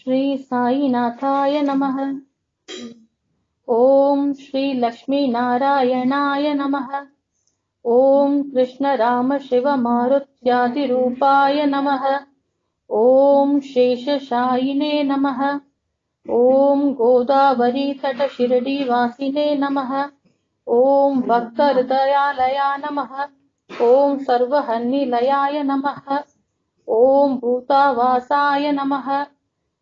श्री साईनाथाय नमः। ॐ श्री लक्ष्मीनारायणाय नमः। ॐ कृष्ण राम शिव मारुत्यादिरूपाय नमः। ॐ शेषशायिने नमः। ॐ गोदावरी तट शिरडीवासिने नमः। ॐ भक्तहृदयालया नमः। ॐ सर्वहन्निलयाय नमः। ॐ भूतावासाय नमः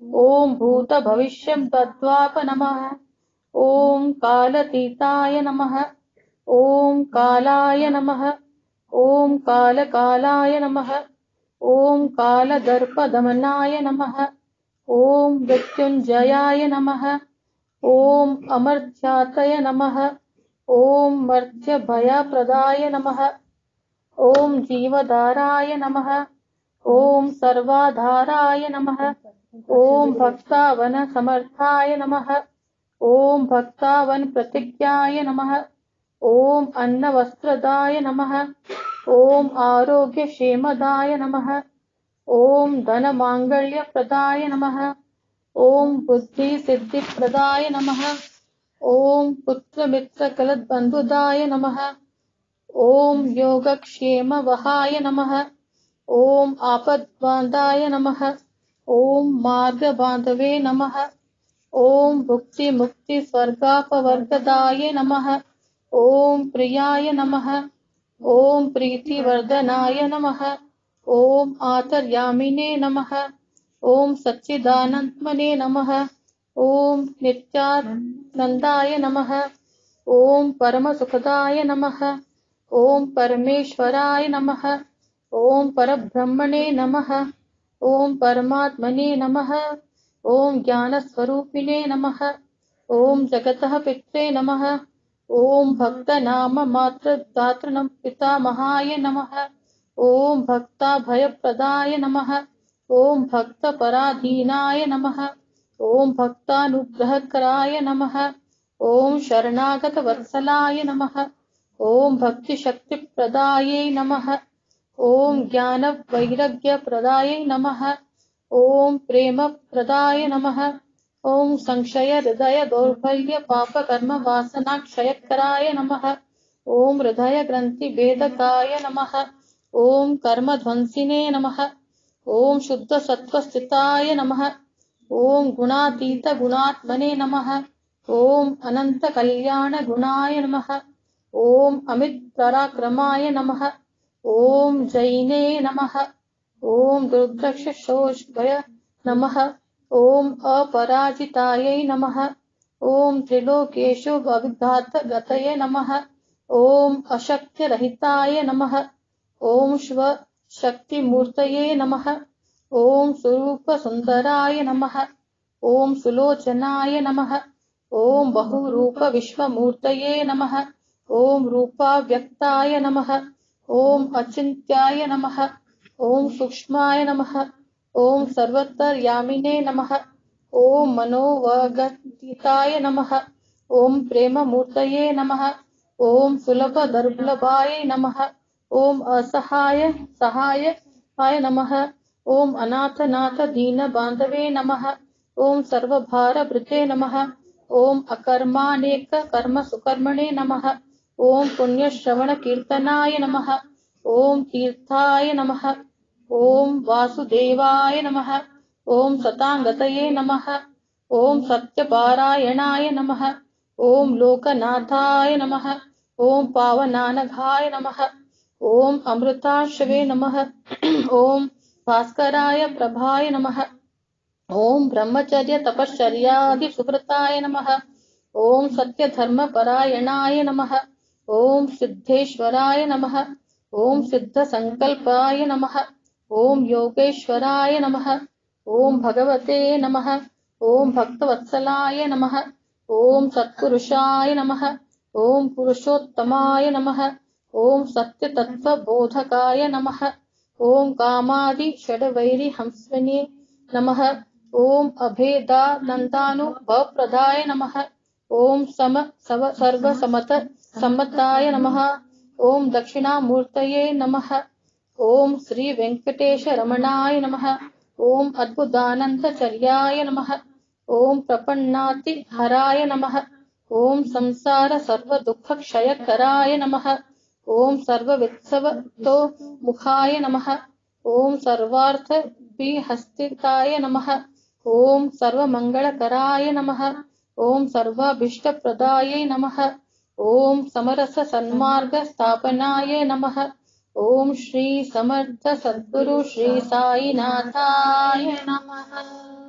ॐ भूतभविष्यं तद्वाप नमः। ॐ कालतीताय नमः। ॐ कालाय नमः। ॐ कालकालाय नमः। ॐ नमः। ॐ मृत्युञ्जयाय नमः। ॐ अमर्त्यातय नमः। ॐ मर्त्यभयप्रदाय नमः। ॐ जीवधाराय नमः। ॐ सर्वाधाराय नमः। ॐ भक्तावनसमर्थाय नमः। ॐ भक्तावनप्रतिज्ञाय नमः। ॐ अन्नवस्त्रदाय नमः। ॐ आरोग्यक्षेमदाय नमः। ॐ धनमाङ्गल्यप्रदाय नमः। ॐ बुद्धिसिद्धिप्रदाय नमः। ॐ पुत्रमित्रकलद्बन्धुदाय नमः। ॐ योगक्षेमवहाय नमः। ॐ आपद्बान्धाय नमः ॐ मार्गबान्धवे नमः। ॐ भुक्तिमुक्तिस्वर्गापवर्गदाय नमः। ॐ प्रियाय नमः। ॐ प्रीतिवर्धनाय नमः। ॐ आतर्यामिने नमः। ॐ सच्चिदानन्त्मने नमः। ॐ नित्यानन्दाय नमः। ॐ परमसुखदाय नमः। ॐ परमेश्वराय नमः। ॐ परब्रह्मणे नमः। ॐ परमात्मने नमः। ॐ ज्ञानस्वरूपिणे नमः। ॐ जगतः पित्रे नमः। ॐ भक्तनाममात्रदातृ पितामहाय नमः। ॐ भक्ताभयप्रदाय नमः। ॐ भक्तपराधीनाय नमः। ॐ भक्तानुग्रहकराय नमः। ॐ शरणागतवत्सलाय नमः। ॐ भक्तिशक्तिप्रदायै नमः ॐ ज्ञानवैराग्यप्रदायै नमः। ॐ प्रेमप्रदाय नमः। ॐ संशयहृदयदौर्बल्यपापकर्मवासनाक्षयकराय नमः। ॐ हृदयग्रन्थिभेदकाय नमः। ॐ कर्मध्वंसिने नमः। ॐ शुद्धसत्त्वस्थिताय नमः। ॐ गुणातीतगुणात्मने नमः। ॐ अनन्तकल्याणगुणाय नमः। ॐ अमितपराक्रमाय नमः ॐ जैने नमः। ॐ रुद्रक्षशोषभय नमः। ॐ अपराजितायै नमः। ॐ त्रिलोकेषु अविघातगतये नमः। ॐ अशक्त्यरहिताय नमः। ॐ श्वशक्तिमूर्तये नमः। ॐ स्वरूपसुन्दराय नमः। ॐ सुलोचनाय नमः। ॐ बहुरूपविश्वमूर्तये नमः। ॐ रूपाव्यक्ताय नमः ओम अचिंत्याय नमः। ओम सूक्ष्माय नमः। ओम सर्वत्र यामिने नमः। ओम मनोवगताय नमः। ओम प्रेम मूर्तये नमः। ओम सुलभ दुर्लभाय नमः। ओम असहाय सहाय आय नमः। ओम अनाथनाथ दीन बांधवे नमः। ओम सर्वभार भृते नमः। ओम अकर्मानेक कर्म सुकर्मणे नमः। ॐ पुण्यश्रवणकीर्तनाय नमः ॐ तीर्थाय नमः ॐ वासुदेवाय नमः ॐ सताङ्गतये नमः ॐ सत्यपारायणाय नमः ॐ लोकनाथाय नमः ॐ पावनानघाय नमः ॐ अमृताश्रवे नमः ॐ भास्कराय प्रभाय नमः ॐ ब्रह्मचर्यतपश्चर्यादिसुकृताय नमः ॐ सत्यधर्मपरायणाय नमः ॐ सिद्धेश्वराय नमः। ॐ सिद्धसङ्कल्पाय नमः। ॐ योगेश्वराय नमः। ॐ भगवते नमः। ॐ भक्तवत्सलाय नमः। ॐ सत्पुरुषाय नमः। ॐ पुरुषोत्तमाय नमः। ॐ सत्यतत्त्वबोधकाय नमः। ॐ कामादिषड्वैरिहंस्विने नमः। ॐ अभेदानन्दानुभवप्रदाय नमः ओम सम सव सर्व समत सम्मताय नमः। ओम दक्षिणामूर्तये नमः। ओम श्री वेंकटेश रमणाय नमः। ओम अद्भुतानंदचर्याय नमः। ओम प्रपन्नाति हराय नमः। ओम संसार सर्व दुख क्षय कराय नमः। ओम सर्व वित्सव तो मुखाय नमः। ओम सर्वार्थ विहस्तिताय नमः। ओम सर्व मंगल कराय नमः। ॐ सर्वाभीष्टप्रदायै नमः। ॐ समरससन्मार्गस्थापनाय नमः। ॐ श्री समर्थ सद्गुरु श्री साईनाथाय नमः